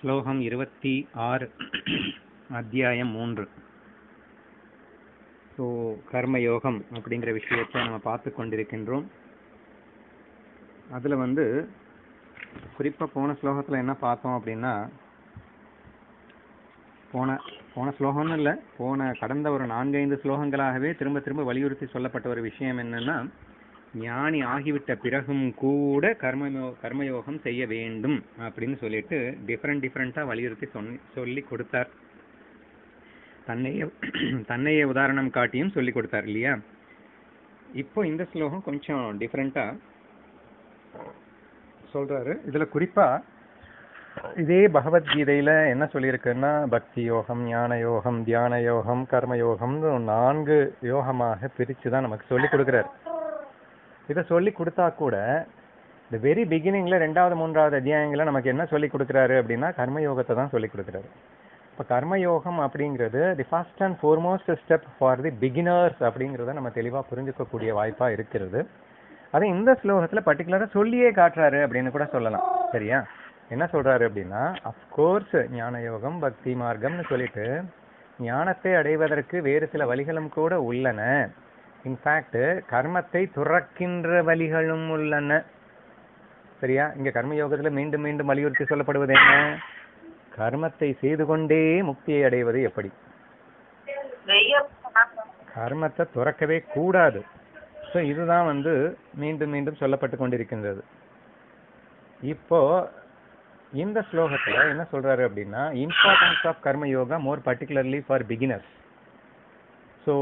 ஸ்லோகம் இருபத்தி ஆறு அத்தியாயம் மூன்று. ஸோ கர்மயோகம் அப்படிங்கிற விஷயத்தை நம்ம பார்த்து கொண்டிருக்கின்றோம். அதில் வந்து குறிப்பாக போன ஸ்லோகத்தில் என்ன பார்த்தோம் அப்படின்னா போன போன ஸ்லோகம்னு இல்லை போன கடந்த ஒரு நான்கைந்து ஸ்லோகங்களாகவே திரும்ப திரும்ப வலியுறுத்தி சொல்லப்பட்ட ஒரு விஷயம் என்னன்னா ஞானி ஆகிவிட்ட பிறகும் கூட கர்மயோ கர்மயோகம் செய்ய வேண்டும் அப்படின்னு சொல்லிட்டு டிஃப்ரெண்ட் டிஃப்ரெண்ட்டாக வலியுறுத்தி சொன்னி சொல்லி கொடுத்தார். தன்னையே தன்னையே உதாரணம் காட்டியும் சொல்லி கொடுத்தார் இல்லையா? இப்போ இந்த ஸ்லோகம் கொஞ்சம் டிஃப்ரெண்ட்டாக சொல்றாரு. இதுல குறிப்பா இதே பகவத்கீதையில் என்ன சொல்லியிருக்குன்னா பக்தி யோகம் ஞான யோகம் தியான யோகம் கர்ம யோகம்னு நான்கு யோகமாக பிரித்து தான் நமக்கு சொல்லி கொடுக்குறாரு. இதை சொல்லி கொடுத்தா கூட இந்த வெரி பிகினிங்கில் ரெண்டாவது மூன்றாவது அத்தியாயங்களில் நமக்கு என்ன சொல்லி கொடுக்குறாரு அப்படின்னா கர்மயோகத்தை தான் சொல்லி கொடுக்குறாரு. இப்போ கர்மயோகம் அப்படிங்கிறது the first and foremost step for the beginners அப்படிங்கிறத நம்ம தெளிவாக புரிஞ்சுக்கக்கூடிய வாய்ப்பாக இருக்கிறது. அதை இந்த ஸ்லோகத்தில் பர்டிகுலராக சொல்லியே காட்டுறாரு அப்படின்னு கூட சொல்லலாம். சரியா? என்ன சொல்கிறாரு அப்படின்னா அஃப்கோர்ஸ் ஞான யோகம் பக்தி மார்க்கம்னு சொல்லிட்டு ஞானத்தை அடைவதற்கு வேறு சில வழிகளும் கூட உள்ளன. இன்ஃபேக்ட் கர்மத்தை துறக்கின்ற வழிகளும் உள்ளன. சரியா? இங்க கர்மயோகத்துல மீண்டும் மீண்டும் வலியுறுத்தி சொல்லப்படுவது என்ன? கர்மத்தை செய்து கொண்டே முக்தியை அடைவது எப்படி? கர்மத்தை துறக்கவே கூடாது. ஸோ இதுதான் வந்து மீண்டும் மீண்டும் சொல்லப்பட்டு கொண்டிருக்கின்றது. இப்போ இந்த ஸ்லோகத்துல என்ன சொல்றாரு அப்படின்னா importance of karma yoga more particularly for beginners so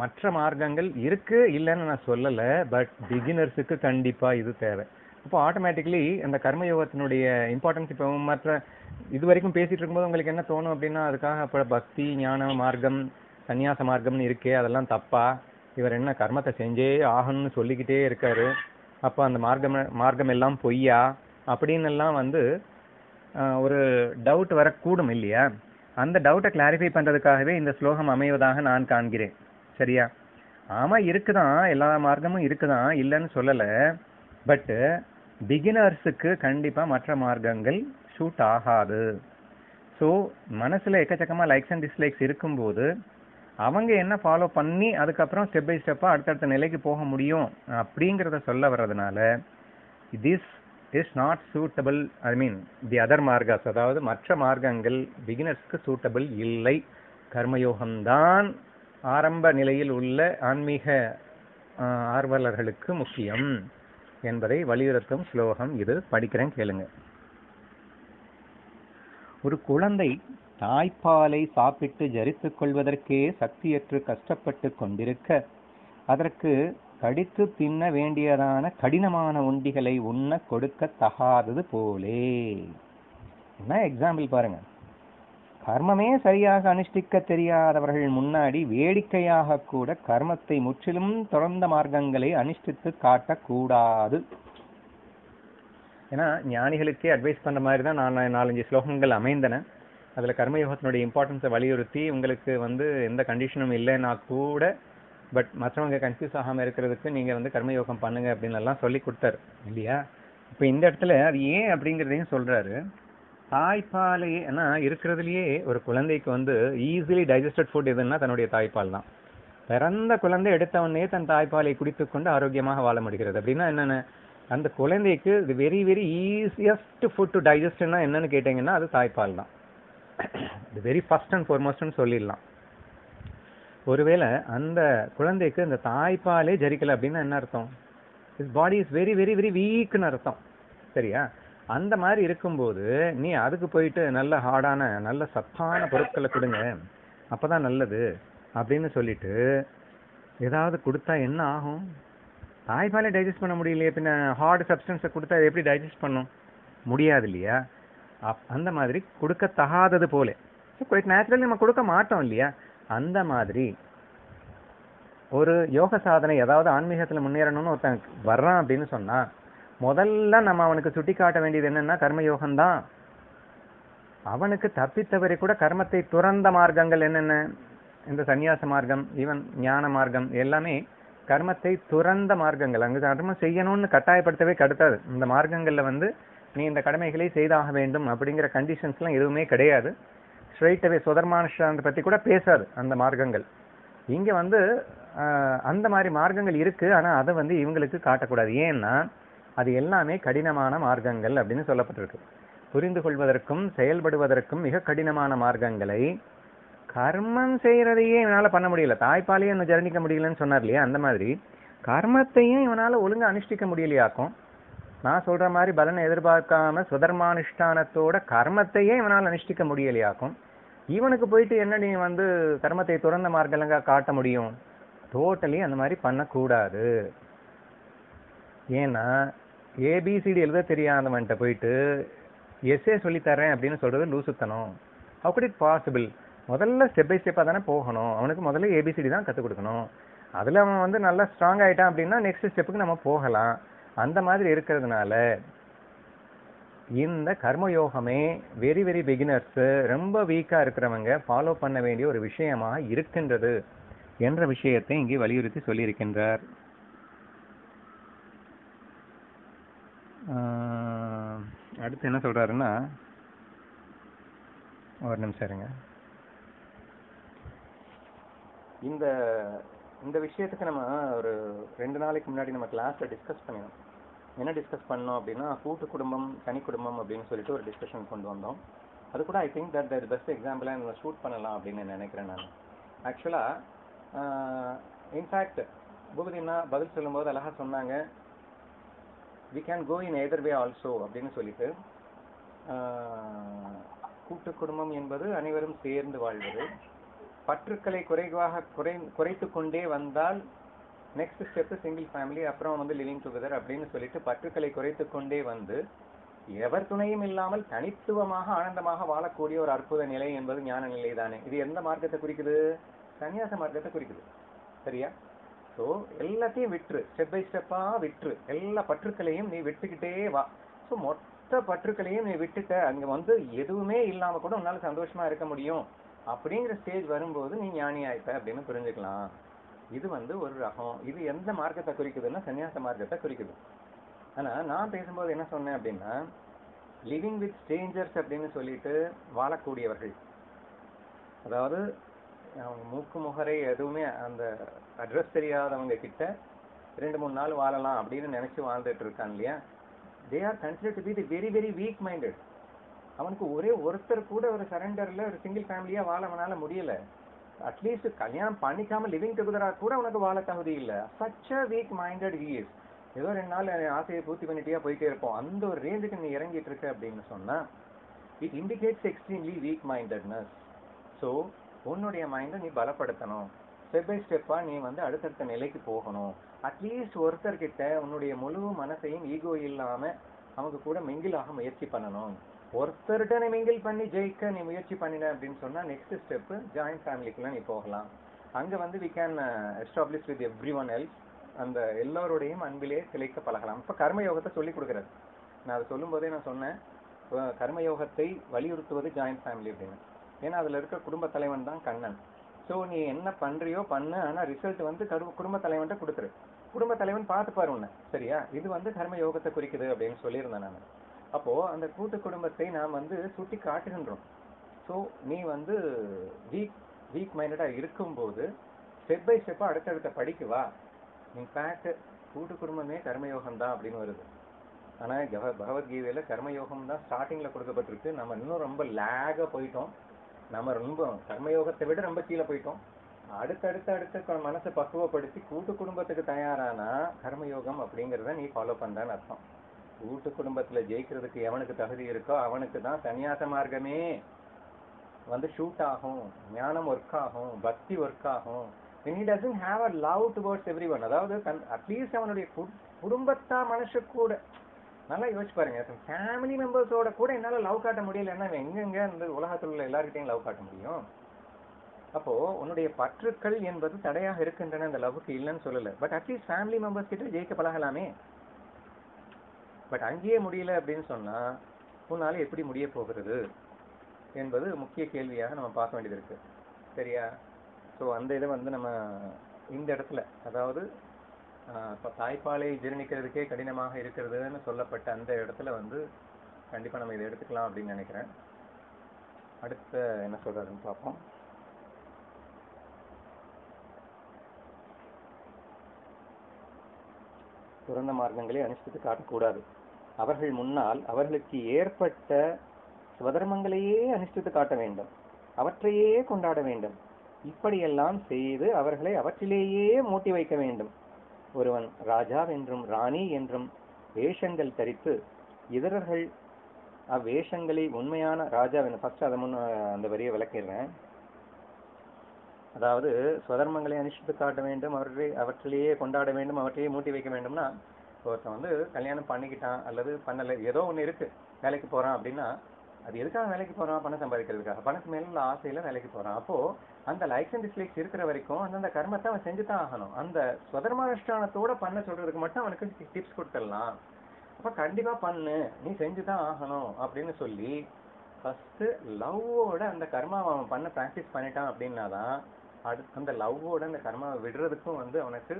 மற்ற மார்க்கங்கள் இருக்கு இல்லைன்னு நான் சொல்லலை பட் பிகினர்ஸுக்கு கண்டிப்பாக இது தேவை. அப்போ ஆட்டோமேட்டிக்லி அந்த கர்மயோகத்தினுடைய இம்பார்ட்டன்ஸ் இப்போ மற்ற இது வரைக்கும் பேசிட்டு இருக்கும்போது உங்களுக்கு என்ன தோணும் அப்படின்னா அதுக்காக அப்போ பக்தி ஞான மார்க்கம் சன்னியாச மார்க்கம்னு இருக்கே அதெல்லாம் தப்பா? இவர் என்ன கர்மத்தை செஞ்சே ஆகணும்னு சொல்லிக்கிட்டே இருக்காரு. அப்போ அந்த மார்க்கம் மார்க்கம் எல்லாம் பொய்யா? அப்படின்னு எல்லாம் வந்து ஒரு டவுட் வரக்கூடும் இல்லையா? அந்த டவுட்டை கிளாரிஃபை பண்றதுக்காகவே இந்த ஸ்லோகம் அமைவதாக நான் காண்கிறேன். சரியா? ஆமா இருக்குதான். எல்லா மார்க்கமும் இருக்குதான். இல்லைன்னு சொல்லலை. பட்டு பிகினர்ஸுக்கு கண்டிப்பா மற்ற மார்க்கங்கள் ஷூட் ஆகாது. ஸோ மனசுல எக்கச்சக்கமா லைக்ஸ் அண்ட் டிஸ்லைக்ஸ் இருக்கும்போது அவங்க என்ன ஃபாலோ பண்ணி அதுக்கப்புறம் ஸ்டெப் பை ஸ்டெப்பாக அடுத்தடுத்த நிலைக்கு போக முடியும் அப்படிங்கிறத சொல்ல வர்றதுனால this is not suitable I mean the other Marcus அதாவது மற்ற மார்க்கங்கள் பிகினர்ஸ்க்கு சூட்டபிள் இல்லை. கர்மயோகம்தான் ஆரம்ப நிலையில் உள்ள ஆன்மீக ஆர்வலர்களுக்கு முக்கியம் என்பதை வலியுறுத்தும் ஸ்லோகம் இது. படிக்கிறேன் கேளுங்க. ஒரு குழந்தை தாய்ப்பாலை சாப்பிட்டு ஜரித்துக் கொள்வதற்கே சக்தியற்று கஷ்டப்பட்டு கொண்டிருக்க அதற்கு கடித்து தின்ன வேண்டியதான கடினமான உண்டிகளை உண்ண கொடுக்க தகாதது போலே. என்ன எக்ஸாம்பிள் பாருங்கள் கர்மமே சரியாக அனுஷ்டிக்க தெரியாதவர்கள் முன்னாடி வேடிக்கையாக கூட கர்மத்தை முற்றிலும் தொடர்ந்த மார்க்கங்களை அனுஷ்டித்து காட்டக்கூடாது. ஏன்னா ஞானிகளுக்கே அட்வைஸ் பண்ணுற மாதிரி தான் நான் நாலஞ்சு ஸ்லோகங்கள் அமைந்தன. அதில் கர்மயோகத்தினுடைய இம்பார்ட்டன்ஸை வலியுறுத்தி உங்களுக்கு வந்து எந்த கண்டிஷனும் இல்லைன்னா கூட பட் மற்றவங்க கன்ஃபியூஸ் ஆகாமல் இருக்கிறதுக்கு நீங்கள் வந்து கர்மயோகம் பண்ணுங்க அப்படின்னு எல்லாம் சொல்லி கொடுத்தாரு இல்லையா? இப்போ இந்த இடத்துல அது ஏன் அப்படிங்கிறதையும் சொல்றாரு. தாய்ப்பாலை ஏன்னா இருக்கிறதுலையே ஒரு குழந்தைக்கு வந்து ஈஸிலி டைஜஸ்டட் ஃபுட் எதுன்னா தன்னுடைய தாய்ப்பால் தான். பிறந்த குழந்தை எடுத்தவொடனே தன் தாய்ப்பாலை குடித்து கொண்டு ஆரோக்கியமாக வாழ முடிகிறது. அப்படின்னா என்னென்ன அந்த குழந்தைக்கு இது very very easiest food to டைஜஸ்ட்னா என்னன்னு கேட்டிங்கன்னா அது தாய்ப்பால் தான். இது வெரி ஃபஸ்ட் அண்ட் ஃபார்மோஸ்ட்னு சொல்லிடலாம். ஒருவேளை அந்த குழந்தைக்கு அந்த தாய்ப்பாலே ஜரிக்கலை அப்படின்னா என்ன அர்த்தம்? Is body is very very very வீக்னு அர்த்தம். சரியா? அந்த மாதிரி இருக்கும்போது நீ அதுக்கு போயிட்டு நல்ல ஹார்டான நல்ல சத்தான பொருட்களை கொடுங்க. அப்பதான் நல்லது அப்படின்னு சொல்லிட்டு ஏதாவது கொடுத்தா என்ன ஆகும்? தாய்ப்பாலே டைஜஸ்ட் பண்ண முடியலையே பின்ன ஹார்டு சப்ஸ்டன்ஸை கொடுத்தா எப்படி டைஜஸ்ட் பண்ணும்? முடியாது இல்லையா? அப் அந்த மாதிரி கொடுக்க தகாதது போல. குவைட் நேச்சுரலி நம்ம கொடுக்க மாட்டோம் இல்லையா? அந்த மாதிரி ஒரு யோக சாதனை ஏதாவது ஆன்மீகத்தில் முன்னேறணும்னு ஒருத்தன் வர்றான் அப்படின்னு சொன்னால் முதல்ல நம்ம அவனுக்கு சுட்டி காட்ட வேண்டியது என்னன்னா கர்மயோகம் தான் அவனுக்கு தப்பித்தவரை கூட கர்மத்தை துறந்த மார்க்கங்கள் என்னென்ன? இந்த சந்நியாச மார்க்கம் ஈவன் ஞான மார்க்கம் எல்லாமே கர்மத்தை துறந்த மார்க்கங்கள். அங்கு கர்மம் செய்யணும்னு கட்டாயப்படுத்தவே கடுத்தாது. இந்த மார்க்கங்களில் வந்து நீ இந்த கடமைகளை செய்தாக வேண்டும் அப்படிங்கிற கண்டிஷன்ஸ்லாம் எதுவுமே கிடையாது. ஸ்ட்ரைட்டவே சுதர்மானுஷாந்த பற்றி கூட பேசாது அந்த மார்க்கங்கள். இங்கே வந்து அந்த மாதிரி மார்க்கங்கள் இருக்குது ஆனால் அதை வந்து இவங்களுக்கு காட்டக்கூடாது. ஏன்னா அது எல்லாமே கடினமான மார்க்கங்கள் அப்படின்னு சொல்லப்பட்டிருக்கு. புரிந்து கொள்வதற்கும் செயல்படுவதற்கும் மிக கடினமான மார்க்கங்களை கர்மம் செய்யறதையே இவனால் பண்ண முடியல. தாய்ப்பாலையும் இன்னும் ஜர்ணிக்க முடியலன்னு சொன்னார் இல்லையா? அந்த மாதிரி கர்மத்தையும் இவனால் ஒழுங்காக அனுஷ்டிக்க முடியலையாக்கும். நான் சொல்ற மாதிரி பலனை எதிர்பார்க்காம சுதர்மானுஷ்டானத்தோட கர்மத்தையே இவனால் அனுஷ்டிக்க முடியலையாக்கும். இவனுக்கு போயிட்டு என்ன நீ வந்து கர்மத்தை துறந்த மார்க்கலங்க காட்ட முடியும்? டோட்டலி அந்த மாதிரி பண்ணக்கூடாது. ஏன்னா ஏபிசிடி எழுத தெரியாதவன்ட்ட போயிட்டு எஸ்ஏ சொல்லித்தரேன் அப்படின்னு சொல்றது லூசுத்தனம். How could பாசிபிள் முதல்ல ஸ்டெப் பை ஸ்டெப்பாக தானே போகணும். அவனுக்கு முதல்ல ஏபிசிடி தான் கற்றுக் கொடுக்கணும். அதில் அவன் வந்து நல்லா ஸ்ட்ராங் ஆகிட்டான் அப்படின்னா நெக்ஸ்ட் ஸ்டெப்புக்கு நம்ம போகலாம். அந்த மாதிரி இருக்கிறதுனால இந்த கர்மயோகமே வெரி வெரி பிகினர்ஸு ரொம்ப வீக்காக இருக்கிறவங்க ஃபாலோ பண்ண வேண்டிய ஒரு விஷயமாக இருக்கின்றது என்ற விஷயத்தை இங்கே வலியுறுத்தி சொல்லியிருக்கின்றார். அடுத்து என்ன சொல்றாருன்னா ஒரு நிமிஷம் இருங்க. இந்த இந்த விஷயத்துக்கு நம்ம ஒரு ரெண்டு நாளைக்கு முன்னாடி நம்ம கிளாஸ்ல டிஸ்கஸ் பண்ணினோம். என்ன டிஸ்கஸ் பண்ணோம் அப்படின்னா கூட்டு குடும்பம் தனி குடும்பம் அப்படின்னு சொல்லிட்டு ஒரு டிஸ்கஷன் கொண்டு வந்தோம். அது கூட I think that that best எக்ஸாம்பிளாக நம்ம ஷூட் பண்ணலாம் அப்படின்னு நினைக்கிறேன் நான். ஆக்சுவலாக இன்ஃபேக்ட் பூபதினா பதில் சொல்லும்போது அழகா சொன்னாங்க. We can go in either way also அப்படின்னு சொல்லிட்டு கூட்டு குடும்பம் என்பது அனைவரும் சேர்ந்து வாழ்வது. பற்றுக்களை குறைவாக குறை குறைத்து கொண்டே வந்தால் நெக்ஸ்ட் ஸ்டெப் சிங்கிள் ஃபேமிலி அப்புறம் வந்து லிவிங் டுகெதர் அப்படின்னு சொல்லிட்டு பற்றுக்களை குறைத்து கொண்டே வந்து எவர் துணையும் இல்லாமல் தனித்துவமாக ஆனந்தமாக வாழக்கூடிய ஒரு அற்புத நிலை என்பது ஞான நிலை தானே இது எந்த மார்க்கத்தை குறிக்குது? சன்னியாச மார்க்கத்தை குறிக்குது. சரியா? ஸோ எல்லாத்தையும் விட்டுரு. ஸ்டெப் பை ஸ்டெப்பாக விட்டுரு. எல்லா பற்றுக்களையும் நீ விட்டுக்கிட்டே வா. ஸோ மொத்த பற்றுக்களையும் நீ விட்டுட்ட. அங்கே வந்து எதுவுமே இல்லாமல் கூட உன்னால் சந்தோஷமாக இருக்க முடியும். அப்படிங்கிற ஸ்டேஜ் வரும்போது நீ ஞானி ஆயிட்ட அப்படின்னு புரிஞ்சுக்கலாம். இது வந்து ஒரு ரகம். இது எந்த மார்க்கத்தை குறிக்குதுன்னா சன்னியாச மார்க்கத்தை குறிக்குது. ஆனால் நான் பேசும்போது என்ன சொன்னேன் அப்படின்னா லிவிங் வித் ஸ்ட்ரேஞ்சர்ஸ் அப்படின்னு சொல்லிட்டு வாழக்கூடியவர்கள். அதாவது அவங்க மூக்கு முகரை எதுவுமே அந்த அட்ரஸ் தெரியாதவங்க கிட்ட ரெண்டு மூணு நாள் வாழலாம் அப்படின்னு நினைச்சு வாழ்ந்துட்டு இருக்கான் இல்லையா? They are consider to be the very very weak minded அவனுக்கு ஒரே ஒருத்தர் கூட ஒரு சரண்டர்ல ஒரு சிங்கிள் ஃபேமிலியா வாழ அவனால முடியல அட்லீஸ்ட் கல்யாணம் பண்ணிக்காம லிவிங் டுகெதராக கூட உனக்கு வாழ தகுதி இல்லை. Such a weak minded he is ஏதோ ரெண்டு நாள் ஆசையை பூர்த்தி பண்ணிட்டியா போயிட்டே இருப்போம். அந்த ஒரு ரேஞ்சுக்கு நீ இறங்கிட்டு இருக்க அப்படின்னு சொன்னா it indicates extremely weak mindedness so உன்னுடைய மைண்டை நீ பலப்படுத்தணும். ஸ்டெப் பை ஸ்டெப்பா நீ வந்து அடுத்தடுத்த நிலைக்கு போகணும். அட்லீஸ்ட் ஒருத்தர்கிட்ட உன்னுடைய முழு மனசையும் ஈகோ இல்லாம அவங்க கூட மிங்கிலாக ஆக முயற்சி பண்ணணும். ஒருத்தர்கிட்ட நீ மிங்கில் பண்ணி ஜெயிக்க நீ முயற்சி பண்ணின அப்படின்னு சொன்னா நெக்ஸ்ட் ஸ்டெப் ஜாயிண்ட் ஃபேமிலிக்குள்ள நீ போகலாம். அங்க வந்து we can establish with every one else அந்த எல்லோருடையும் அன்பிலே சிலைக்க பழகலாம். இப்ப கர்மயோகத்தை சொல்லி கொடுக்குறது. நான் அதை சொல்லும் போதே நான் சொன்னேன். கர்மயோகத்தை வலியுறுத்துவது ஜாயிண்ட் ஃபேமிலி அப்படின்னு. ஏன்னா அதுல இருக்க குடும்ப தலைவன் தான் கண்ணன். சோ நீ என்ன பண்றியோ பண்ணு. ஆனா ரிசல்ட் வந்து கரு- குடும்ப தலைவன்ட்ட கொடுத்துரு. குடும்ப தலைவன் பார்த்துப்பாரு உன்னை. சரியா? இது வந்து கர்ம யோகத்தை குறிக்குது அப்படின்னு சொல்லியிருந்தேன் நான். அப்போ அந்த கூட்டு குடும்பத்தை நாம் வந்து சுட்டி காட்டுகின்றோம். சோ நீ வந்து வீக் வீக் மைண்டடா இருக்கும்போது ஸ்டெப் பை ஸ்டெப்பா அடுத்தடுத்த படிக்கு வா. இன்ஃபேக்ட் கூட்டு குடும்பமே கர்மயோகம் தான் அப்படின்னு வருது. ஆனால் கவ- கர்மயோகம் தான் ஸ்டார்டிங்கில் கொடுக்கப்பட்டிருக்கு. நம்ம இன்னும் ரொம்ப லேகாக போயிட்டோம். நம்ம ரொம்ப கர்மயோகத்தை விட ரொம்ப கீழே போயிட்டோம். அடுத்தடுத்து அடுத்த மனசை பக்குவப்படுத்தி கூட்டு குடும்பத்துக்கு தயாரானா கர்மயோகம் அப்படிங்கறத நீ ஃபாலோ பண்றன்னு அர்த்தம். கூட்டு குடும்பத்துல ஜெயிக்கிறதுக்கு எவனுக்கு தகுதி இருக்கோ அவனுக்கு தான் சன்னியாச மார்க்கமே. வந்து ஷூட் ஆகும் ஞானம் ஒர்க் ஆகும் பக்தி ஒர்க் ஆகும். He doesn't have a love towards every one அதாவது அட்லீஸ்ட் அவனுடைய குடும்பத்தா மனுஷ கூட நல்லா யோசிச்சு பாருங்க. ஃபேமிலி மெம்பர்ஸோட கூட என்னால லவ் காட்ட முடியலன்னா இவன் எங்கெங்க இந்த உலகத்துல உள்ள எல்லாருக்கிட்டையும் லவ் காட்ட முடியும்? அப்போ உன்னுடைய பற்றுக்கள் என்பது தடையாக இருக்கின்றன அந்த லவ்வுக்கு இல்லைன்னு சொல்லல. பட் அட்லீஸ்ட் ஃபேமிலி மெம்பர்ஸ் கிட்ட ஜெயிக்க பழகலாமே. பட் அங்கேயே முடியல அப்படின்னு சொன்னா உன்னால எப்படி முடிய போகிறது? என்பது முக்கிய கேள்வியாக நம்ம பார்க்க வேண்டியது இருக்கு. சரியா? ஸோ அந்த இதை வந்து நம்ம இந்த இடத்துல அதாவது இப்போ தாய்ப்பாலை ஜீரணிக்கிறதுக்கே கடினமாக இருக்கிறதுன்னு சொல்லப்பட்ட அந்த இடத்துல வந்து கண்டிப்பா நம்ம இதை எடுத்துக்கலாம் அப்படின்னு நினைக்கிறேன். அடுத்த என்ன சொல்றாருன்னு பார்ப்போம். துறந்த மார்க்கங்களை அனுஷ்டித்து காட்டக்கூடாது. அவர்கள் முன்னால் அவர்களுக்கு ஏற்பட்ட ஸ்வதர்மங்களையே அனுஷ்டித்து காட்ட வேண்டும். அவற்றையே கொண்டாட வேண்டும். இப்படியெல்லாம் செய்து அவர்களை அவற்றிலேயே மூட்டி வைக்க வேண்டும். ஒருவன் ராஜா என்றும் ராணி என்றும் வேஷங்கள் தரித்து இதரர்கள் அவ்வேஷங்களை உண்மையான ராஜா ஃபர்ஸ்ட் அதை முன்ன அந்த வரியை விளக்கிடுறேன். அதாவது சுதர்மங்களை அனுஷ்டித்து காட்ட வேண்டும் அவற்றை அவற்றிலேயே கொண்டாட வேண்டும் அவற்றையே மூட்டி வைக்க வேண்டும்னா ஒருத்தன் வந்து கல்யாணம் பண்ணிக்கிட்டான் அல்லது பண்ணல ஏதோ ஒண்ணு இருக்கு வேலைக்கு போறான் அப்படின்னா அது எதுக்காக வேலைக்கு போறான்? பணம் சம்பாதிக்கிறதுக்காக. பணத்து மேல உள்ள ஆசையில வேலைக்கு போறான். அப்போ அந்த லைக்ஸ் அண்ட் டிஸ்லைக்ஸ் இருக்கிற வரைக்கும் அந்தந்த கர்மத்தை அவன் செஞ்சு தான் ஆகணும். அந்த சுதர்மானுஷ்டானத்தோட பண்ண சொல்றதுக்கு மட்டும் அவனுக்கு டிப்ஸ் கொடுத்துடலாம். அப்போ கண்டிப்பாக பண்ணு. நீ செஞ்சு தான் ஆகணும் அப்படின்னு சொல்லி ஃபஸ்ட்டு லவ்வோட அந்த கர்மாவை அவன் பண்ண ப்ராக்டிஸ் பண்ணிட்டான் அப்படின்னா தான் அடுத்து அந்த லவ்வோட அந்த கர்மாவை விடுறதுக்கும் வந்து அவனுக்கு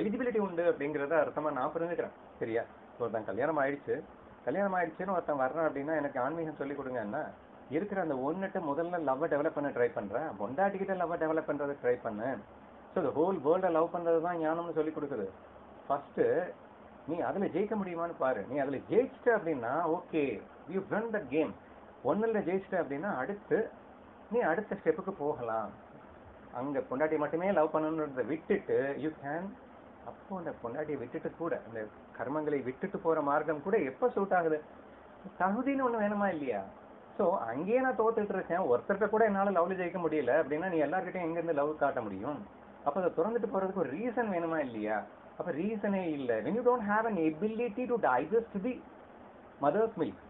எலிஜிபிலிட்டி உண்டு அப்படிங்கிறத அர்த்தமாக நான் புரிஞ்சுக்கிறேன். சரியா? ஒருத்தன் கல்யாணம் ஆயிடுச்சு. கல்யாணம் ஆயிடுச்சுன்னு ஒருத்தன் வர்றான் அப்படின்னா எனக்கு ஆன்மீகம் சொல்லி கொடுங்கன்னா இருக்கிற அந்த ஒன்னுட்டு முதல்ல லவ்வை டெவலப் பண்ண ட்ரை பண்றேன். பொண்டாட்டிக்கிட்ட லவ்வை டெவலப் பண்ணுறதை ட்ரை பண்ணு ஸோ இந்த ஹோல் வேர்ல்டை லவ் பண்ணுறது தான் ஞானம்னு சொல்லி கொடுக்குது. ஃபஸ்ட்டு நீ அதுல ஜெயிக்க முடியுமான்னு பாரு. நீ அதுல ஜெயிச்சிட்ட அப்படின்னா okay you run the game ஒன்றில் ஜெயிச்சிட்ட அப்படின்னா அடுத்து நீ அடுத்த ஸ்டெப்புக்கு போகலாம். அங்க பொண்டாட்டி மட்டுமே லவ் பண்ணணுன்றதை விட்டுட்டு யூ கேன் அப்போ அந்த பொண்டாட்டியை விட்டுட்டு கூட அந்த கர்மங்களை விட்டுட்டு போற மார்க்கம் கூட எப்போ சூட் ஆகுது? தகுதின்னு ஒண்ணு வேணுமா இல்லையா? சோ அங்கேயே நான் தோத்துட்டு இருக்கேன். ஒருத்தர்கிட்ட கூட என்னால லவ்ல ஜெயிக்க முடியல. அப்படின்னா நீ எல்லார்கிட்டயும் எங்கேருந்து லவ் காட்ட முடியும்? அப்போ அதை திறந்துட்டு போறதுக்கு ஒரு ரீசன் வேணுமா இல்லையா? அப்ப ரீசனே இல்ல. When you don't have an ability to digest the mother's milk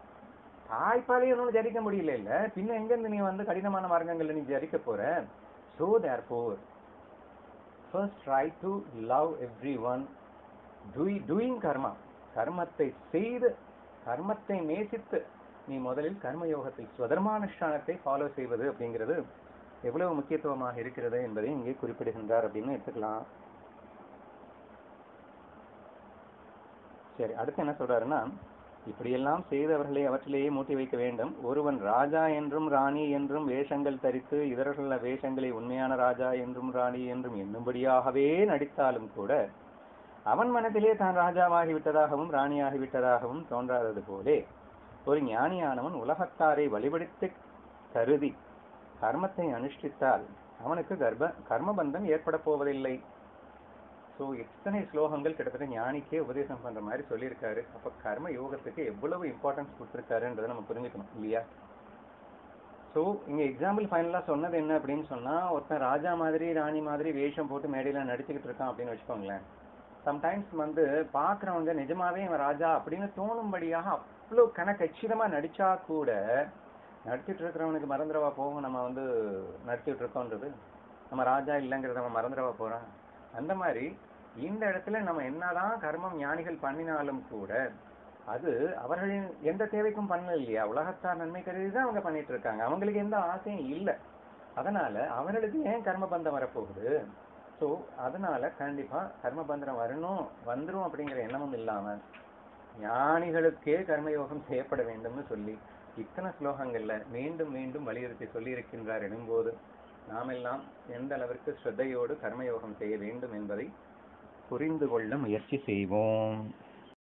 தாய்ப்பாலே ஒன்றும் ஜரிக்க முடியல இல்ல. பின்ன எங்க இருந்து நீ வந்து கடினமான மார்க்கங்களில் நீ ஜரிக்க போற? Therefore first try to love every one doing karma கர்மத்தை செய்து கர்மத்தை நேசித்து நீ முதலில் கர்ம யோகத்தை ஸ்வதர்மானுஷ்டானத்தை ஃபாலோ செய்வது அப்படிங்கிறது எவ்வளவு முக்கியத்துவமாக இருக்கிறது என்பதை இங்கே குறிப்பிடுகின்றார் அப்படின்னு எடுத்துக்கலாம். சரி அடுத்து என்ன சொல்றாருன்னா இப்படியெல்லாம் செய்தவர்களை அவற்றிலேயே மூட்டி வைக்க வேண்டும். ஒருவன் ராஜா என்றும் ராணி என்றும் வேஷங்கள் தரித்து இதரர்கள வேஷங்களை உண்மையான ராஜா என்றும் ராணி என்றும் எண்ணும்படியாகவே நடித்தாலும் கூட அவன் மனதிலே தான் ராஜாவாகி விட்டதாகவும் ராணியாகி விட்டதாகவும் தோன்றாதது போலே ஒரு ஞானியானவன் உலகத்தாரை வழிபடுத்தி கருதி கர்மத்தை அனுஷ்டித்தால் அவனுக்கு கர்ப்ப கர்மபந்தம் ஏற்பட போவதில்லை. ஸோ எத்தனை ஸ்லோகங்கள் கிட்டத்தட்ட ஞானிக்கே உபதேசம் பண்ற மாதிரி சொல்லியிருக்காரு. அப்ப கர்ம யோகத்துக்கு எவ்வளவு இம்பார்ட்டன்ஸ் கொடுத்துருக்காருன்றதை நம்ம புரிஞ்சுக்கணும் இல்லையா? சோ இங்க எக்ஸாம்பிள் ஃபைனலா சொன்னது என்ன அப்படின்னு சொன்னா ஒருத்தன் ராஜா மாதிரி ராணி மாதிரி வேஷம் போட்டு மேடையில நடிச்சுக்கிட்டு இருக்கான் அப்படின்னு வச்சுக்கோங்களேன். சம்டைம்ஸ் வந்து பாக்குறவங்க நிஜமாவே இவன் ராஜா அப்படின்னு தோணும்படியாக அவ்வளவு கணக்கச்சிதமா நடிச்சா கூட நடிச்சிட்டு இருக்கிறவனுக்கு மறந்துடவா போகும் நம்ம வந்து நடிச்சிட்டு இருக்கோன்றது நம்ம ராஜா இல்லைங்கிறத நம்ம மறந்துடவா போறான் அந்த மாதிரி இந்த இடத்துல நம்ம என்னதான் கர்மம் ஞானிகள் பண்ணினாலும் கூட அது அவர்களின் எந்த தேவைக்கும் பண்ணல இல்லையா உலகத்தார் நன்மை கருதி தான் அவங்க பண்ணிட்டு இருக்காங்க அவங்களுக்கு எந்த ஆசையும் இல்லை. அதனால அவர்களுக்கு ஏன் கர்ம பந்தம் வரப்போகுது? ஸோ அதனால கண்டிப்பா கர்மபந்தனம் வரணும் வந்துரும் அப்படிங்கிற எண்ணமும் இல்லாம ஞானிகளுக்கே கர்மயோகம் செய்யப்பட வேண்டும்னு சொல்லி இத்தனை ஸ்லோகங்கள்ல மீண்டும் மீண்டும் வலியுறுத்தி சொல்லி இருக்கின்றார் எனும்போது நாமெல்லாம் எந்த அளவிற்கு ஸ்ரத்தையோடு கர்மயோகம் செய்ய வேண்டும் என்பதை புரிந்து கொள்ள முயற்சி செய்வோம்.